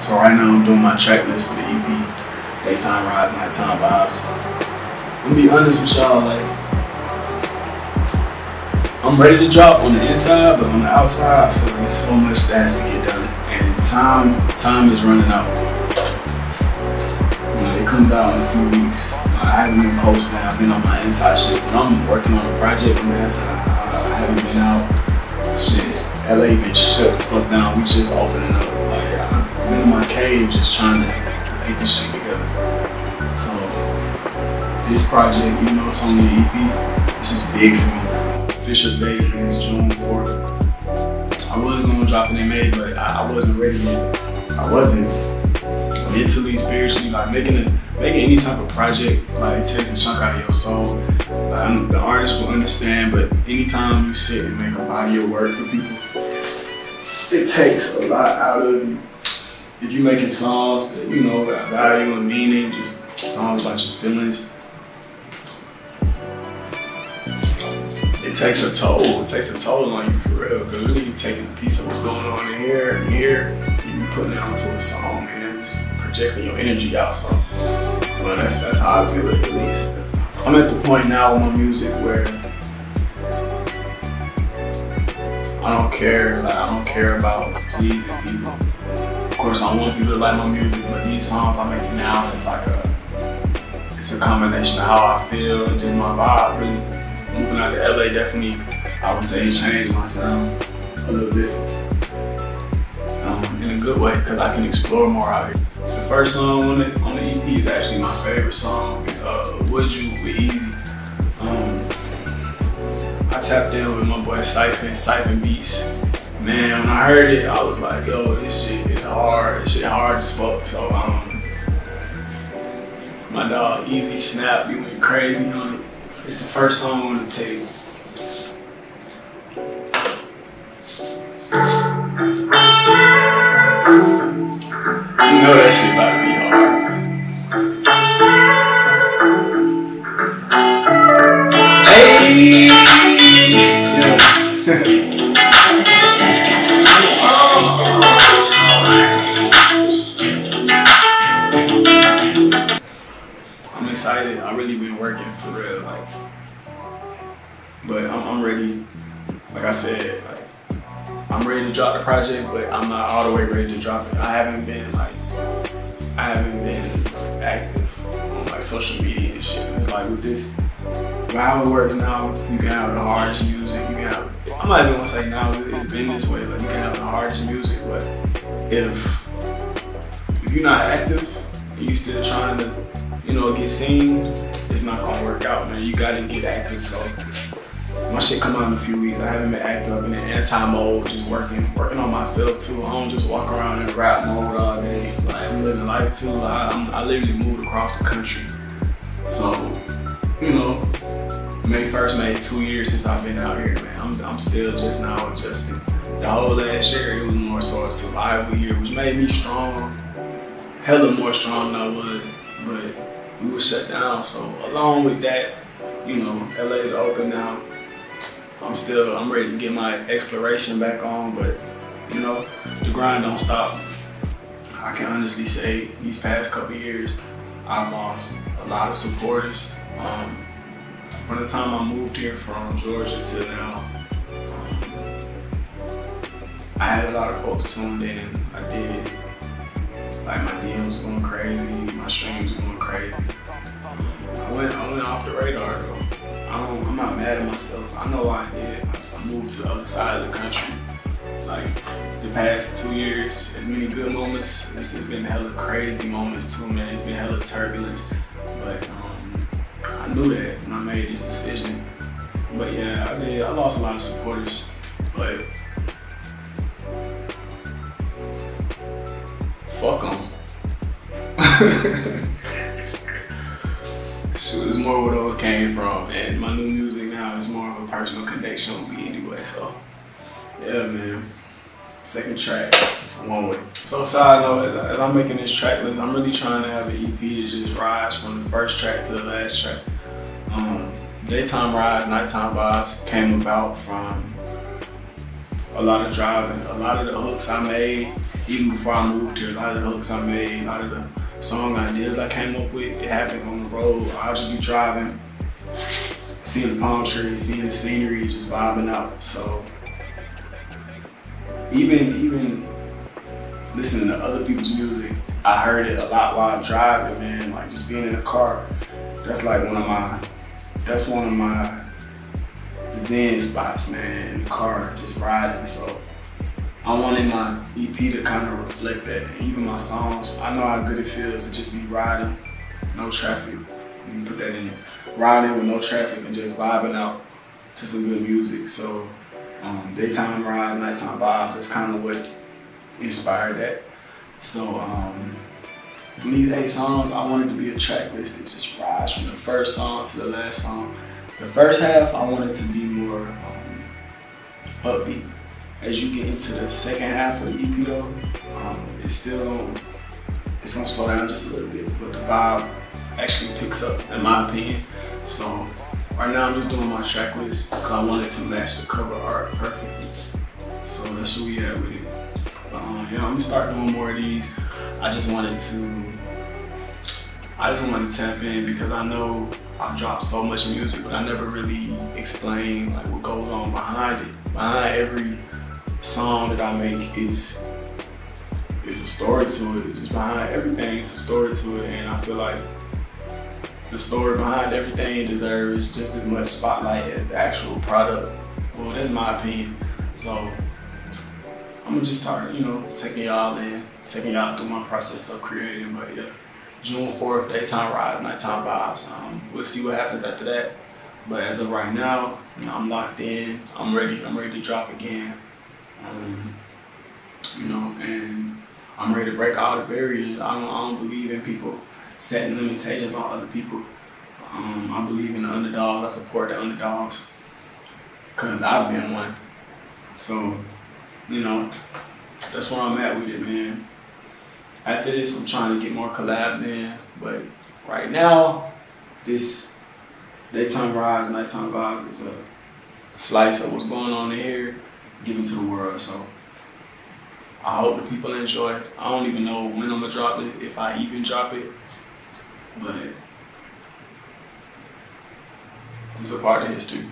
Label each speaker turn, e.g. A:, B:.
A: So right now I'm doing my track list for the EP, Daytime Rise, Nighttime Vibes. I'm gonna be honest with y'all, like I'm ready to drop on the inside, but on the outside, I feel like there's so much that has to get done, and time time is running out. You know, it comes out in a few weeks. I haven't been posting. I've been on my anti shit. When I'm working on a project the anti, I haven't been out. Shit, LA been shut the fuck down. We just opening up. Been in my cave just trying to get this shit together. So this project, even though it's only an EP, this is big for me. Official date is June 4th. I was gonna drop it in May, but I, I wasn't ready yet. I wasn't mentally, spiritually, like making a making any type of project, like it takes a chunk out of your soul. Like, the artist will understand, but anytime you sit and make a body of work for people, it takes a lot out of you. If you're making songs that you know value and meaning, just songs about your feelings, it takes a toll. It takes a toll on you for real. Cause really you taking a piece of what's going on in here and here, you be putting it onto a song and it's projecting your energy out. So well that's that's how I feel it at least. I'm at the point now with my music where I don't care, like I don't care about pleasing people. Course I want people to like my music, but these songs I'm making now it's like a it's a combination of how I feel and just my vibe really moving out to LA definitely, I would say, changed my sound a little bit. Um, in a good way, because I can explore more out here. The first song on the, on the EP is actually my favorite song. It's uh, Would You with Easy. Um, I tapped in with my boy Siphon, Siphon Beats. Man, when I heard it, I was like, yo, this shit is hard. This shit hard as fuck. So, um, my dog Easy Snap, he went crazy on it. It's the first song on the table. You know that shit about to be hard. Hey! I'm But I'm, I'm ready. Like I said, like I'm ready to drop the project, but I'm not all the way ready to drop it. I haven't been like, I haven't been active on like social media and shit. It's like with this, with how it works now, you can have the hardest music. You can have. I'm not even gonna say now. It's been this way. Like you can have the hardest music, but if if you're not active, and you still trying to you know, get seen, it's not gonna work out, man. You gotta get active. So my shit come out in a few weeks. I haven't been active. I've been in anti mode, just working, working on myself too. I don't just walk around in rap mode all day. Like I'm living life too. I'm, I literally moved across the country. So, you know, May first made two years since I've been out here, man. I'm, I'm still just now adjusting. The whole last year, it was more so a survival year, which made me strong, hella more strong than I was. But we were shut down. So along with that, you know, LA is open now. I'm still, I'm ready to get my exploration back on, but you know, the grind don't stop. I can honestly say these past couple years, I've lost a lot of supporters. Um, from the time I moved here from Georgia till now, I had a lot of folks tuned in. I did. Like my DMs going crazy, my streams going crazy. I went, I went off the radar though. Don't, I'm not mad at myself. I know why I did. I moved to the other side of the country. Like the past two years, as many good moments. This has been hella crazy moments too, man. It's been hella turbulence, but um, I knew that when I made this decision. But yeah, I did. I lost a lot of supporters, but fuck them. Shoot, it's more where those came from, and my new music now is more of a personal connection with me anyway. So, yeah, man. Second track, one way. So, side note, as- I'm making this track list, I'm really trying to have an EP to just rise from the first track to the last track. Um, Daytime Rise, Nighttime Vibes came about from a lot of driving. A lot of the hooks I made, even before I moved here, a lot of the hooks I made, a lot of the song ideas I came up with, it happened on the road. I'll just be driving, seeing the palm trees, seeing the scenery, just vibing out. So even even listening to other people's music, I heard it a lot while driving, man. Like just being in the car. That's like one of my that's one of my zen spots, man, in the car, just riding. So I wanted my EP to kind of reflect that. Even my songs, I know how good it feels to just be riding, no traffic. You put that in there. Riding with no traffic and just vibing out to some good music. So um, daytime rides, nighttime vibes, that's kind of what inspired that. So um, from these eight songs, I wanted to be a track list that just rides from the first song to the last song. The first half, I wanted to be more um, upbeat. As you get into the second half of the EP though, um, it's still it's gonna slow down just a little bit, but the vibe actually picks up, in my opinion. So right now I'm just doing my track list because I wanted to match the cover art perfectly. So that's what we at with it. Um, yeah, I'm gonna start doing more of these. I just wanted to, I just wanted to tap in because I know I've dropped so much music, but I never really explain like what goes on behind it. Behind every song that I make is it's a story to it. It's Just behind everything, it's a story to it, and I feel like the story behind everything deserves just as much spotlight as the actual product. Well, that's my opinion. So I'm gonna just start, you know, taking y'all in, taking y'all through my process of creating. But yeah, June 4th, daytime rides, nighttime vibes. Um, we'll see what happens after that. But as of right now, I'm locked in. I'm ready. I'm ready to drop again. Um, you know, and I'm ready to break all the barriers. I don't, I don't believe in people setting limitations on other people. Um, I believe in the underdogs. I support the underdogs because I've been one. So, you know, that's where I'm at with it, man. After this, I'm trying to get more collabs in, but right now, this daytime rise, nighttime vibes is a slice of what's going on here given to the world. So I hope the people enjoy. I don't even know when I'm gonna drop this, if I even drop it, but it's a part of history.